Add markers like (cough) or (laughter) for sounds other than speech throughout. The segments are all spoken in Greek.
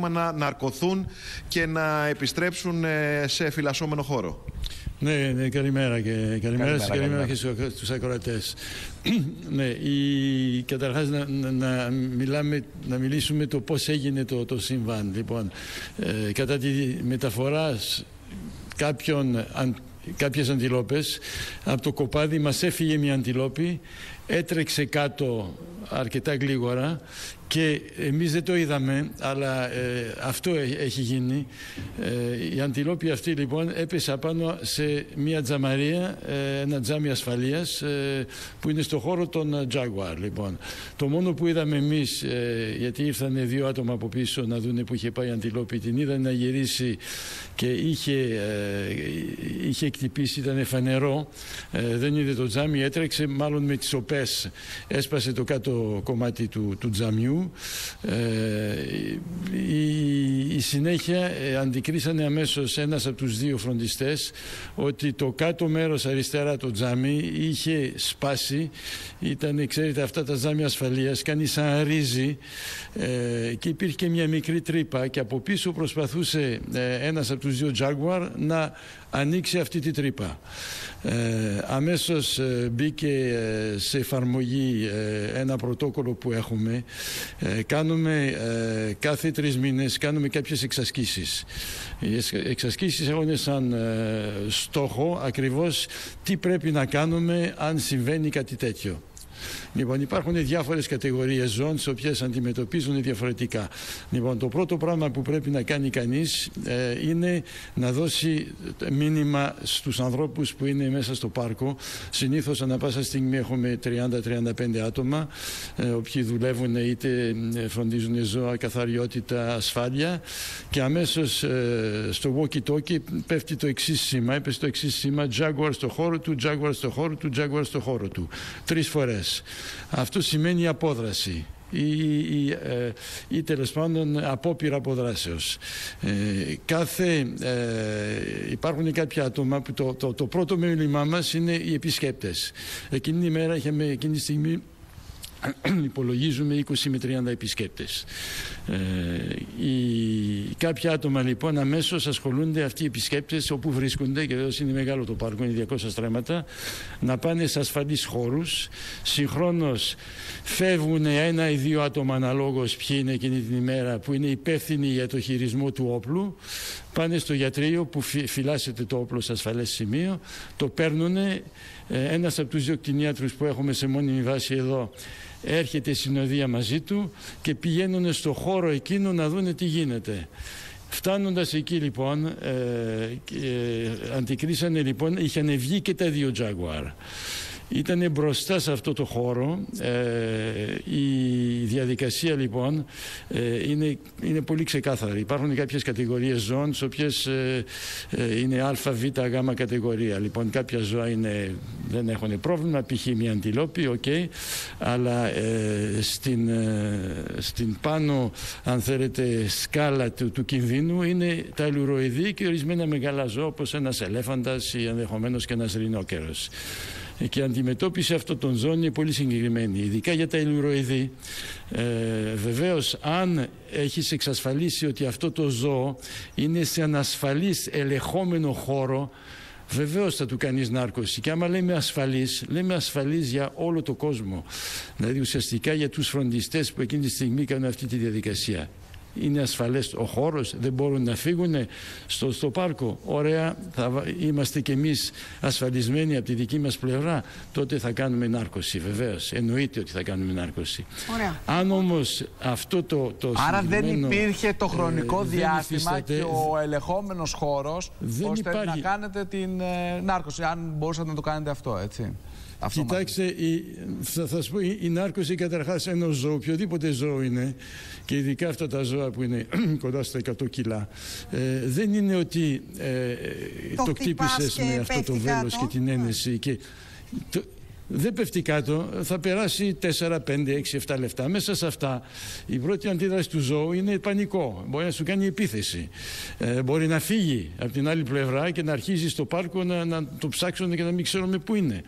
να ναρκωθούν και να επιστρέψουν ε, σε φυλασσόμενο χώρο. Ναι, ναι, καλημέρα και καλημέρα, καλημέρα, καλημέρα και στους ακροατές. (clears throat) ναι, η, καταρχάς να, να, μιλάμε, να μιλήσουμε το πώς έγινε το, το συμβάν. Λοιπόν, ε, κατά τη μεταφορά κάποιων αν, κάποιες αντιλόπες από το κοπάδι μας έφυγε μια αντιλόπη έτρεξε κάτω αρκετά γλίγορα και εμείς δεν το είδαμε αλλά ε, αυτό έχει γίνει. Ε, η αντιλόπη αυτή λοιπόν έπεσε απάνω σε μια τζαμαρία ε, ένα τζάμι ασφαλείας που είναι στο χώρο των Jaguar λοιπόν. Το μόνο που είδαμε εμείς γιατί ήρθαν δύο άτομα από πίσω να δουν που είχε πάει η αντιλόπη την είδαν να γυρίσει και είχε, είχε εκτυπήσει ήταν φανερό. Δεν είδε το τζάμι έτρεξε μάλλον με τις οπές έσπασε το κάτω κομμάτι του, του τζαμιού ε, η, η, συνέχεια ε, αντικρίσανε αμέσως ένας από τους δύο φροντιστές ότι το κάτω μέρος αριστερά το τζάμι είχε σπάσει ήταν ξέρετε αυτά τα τζάμια ασφαλείας κάνει σαν ρύζι ε, και υπήρχε και μια μικρή τρύπα και από πίσω προσπαθούσε ε, ένας από τους δύο Jaguar να ανοίξει αυτή τη τρύπα. Ε, αμέσως ε, μπήκε ε, σε εφαρμογή ένα πρωτόκολλο που έχουμε. κάνουμε κάθε τρεις μήνες κάνουμε κάποιες εξασκήσεις. Οι εξασκήσεις έχουν σαν στόχο ακριβώς τι πρέπει να κάνουμε αν συμβαίνει κάτι τέτοιο. Λοιπόν, υπάρχουν διάφορες κατηγορίες ζώων τις οποίες αντιμετωπίζουν διαφορετικά. Λοιπόν, το πρώτο πράγμα που πρέπει να κάνει κανείς ε, είναι να δώσει μήνυμα στους ανθρώπους που είναι μέσα στο πάρκο. Συνήθως ανα πάσα στιγμή έχουμε 30-35 άτομα, ε, όποιοι δουλεύουν είτε ε, φροντίζουν ζώα, καθαριότητα, ασφάλεια και αμέσως ε, στο walkie-talkie πέφτει το εξής σήμα, έπεσε το εξής σήμα Jaguar στο χώρο του, Jaguar στο χώρο του, Jaguar στο χώρο του. Τρεις φορές. Αυτό σημαίνει απόδραση ή, ή, ε, ή τέλος πάντων απόπειρα αποδράσεως. Ε, κάθε, ε, υπάρχουν κάποια άτομα που το, το, το πρώτο μήνυμά μας είναι οι επισκέπτες. Εκείνη την ημέρα είχαμε εκείνη τη στιγμή (clears throat) υπολογίζουμε 20 με 30 επισκέπτες. Ε, οι, κάποια άτομα λοιπόν αμέσως ασχολούνται αυτοί οι επισκέπτες όπου βρίσκονται και εδώ είναι μεγάλο το πάρκο, είναι 200 στρέμματα να πάνε σε ασφαλείς χώρους. Συγχρόνως φεύγουν ένα ή δύο άτομα αναλόγως ποιοι είναι εκείνη την ημέρα που είναι υπεύθυνοι για το χειρισμό του όπλου. Πάνε στο γιατρείο που φυλάσσεται το όπλο σε ασφαλές σημείο. Το παίρνουν ένας από τους δύο κτηνίατρους που έχουμε σε μόνιμη βάση εδώ έρχεται η συνοδεία μαζί του και πηγαίνουν στο χώρο εκείνο να δούνε τι γίνεται. Φτάνοντας εκεί λοιπόν, ε, ε, αντικρίσανε λοιπόν, είχαν βγει και τα δύο Jaguar. Ήταν μπροστά σε αυτό το χώρο. Ε, η διαδικασία λοιπόν ε, είναι, είναι πολύ ξεκάθαρη. Υπάρχουν κάποιες κατηγορίες ζώων, τις οποίες ε, ε, είναι α, β, γ κατηγορία. Λοιπόν, κάποια ζώα είναι, δεν έχουν πρόβλημα, π.χ. μια αντιλόπη, okay, αλλά στην, στην πάνω, αν θέλετε, σκάλα του, του κινδύνου είναι τα αιλουροειδή και ορισμένα μεγάλα ζώα, όπως ένας ελέφαντας ή ενδεχομένως και ένας ρινόκερος και η αντιμετώπιση αυτών των ζώων είναι πολύ συγκεκριμένη, ειδικά για τα ηλουροειδή. Ε, βεβαίως, αν έχεις εξασφαλίσει ότι αυτό το ζώο είναι σε ανασφαλής ελεγχόμενο χώρο, Βεβαίως θα του κάνεις νάρκωση. Και άμα λέμε ασφαλής, λέμε ασφαλής για όλο το κόσμο. Δηλαδή ουσιαστικά για τους φροντιστές που εκείνη τη στιγμή κάνουν αυτή τη διαδικασία είναι ασφαλές ο χώρος, δεν μπορούν να φύγουν στο, στο πάρκο. Ωραία, θα είμαστε κι εμείς ασφαλισμένοι από τη δική μας πλευρά, τότε θα κάνουμε νάρκωση βεβαίως. Εννοείται ότι θα κάνουμε νάρκωση. Ωραία. Αν όμως αυτό το, το Άρα δεν υπήρχε το χρονικό ε, διάστημα και ο ελεγχόμενος χώρος ώστε υπάρχει... να κάνετε την ε, νάρκωση, αν μπορούσατε να το κάνετε αυτό, έτσι. Κοιτάξτε, η, θα, θα σου πω, η, η νάρκωση καταρχάς ενό ζώου, οποιοδήποτε ζώο είναι, και ειδικά αυτά τα ζώα που είναι (clears throat) κοντά στα 100 κιλά, ε, δεν είναι ότι ε, το, το με αυτό το βέλος και την ένεση. Και, το, δεν πέφτει κάτω, θα περάσει 4, 5, 6, 7 λεφτά. Μέσα σε αυτά η πρώτη αντίδραση του ζώου είναι πανικό. Μπορεί να σου κάνει επίθεση. Ε, μπορεί να φύγει από την άλλη πλευρά και να αρχίζει στο πάρκο να, να το ψάξουν και να μην ξέρουμε πού είναι.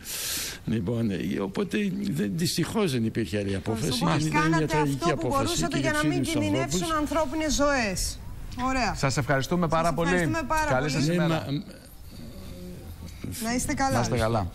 Λοιπόν, ε, οπότε δυστυχώς δεν υπήρχε άλλη απόφαση. Είναι κάνατε αυτό που μπορούσατε για να μην κινδυνεύσουν ανθρώπινες ζωές. Ωραία. Σας ευχαριστούμε πάρα σας πολύ. Ευχαριστούμε πάρα Καλή πολύ. σας ημέρα. Να είστε καλά. Να είστε καλά.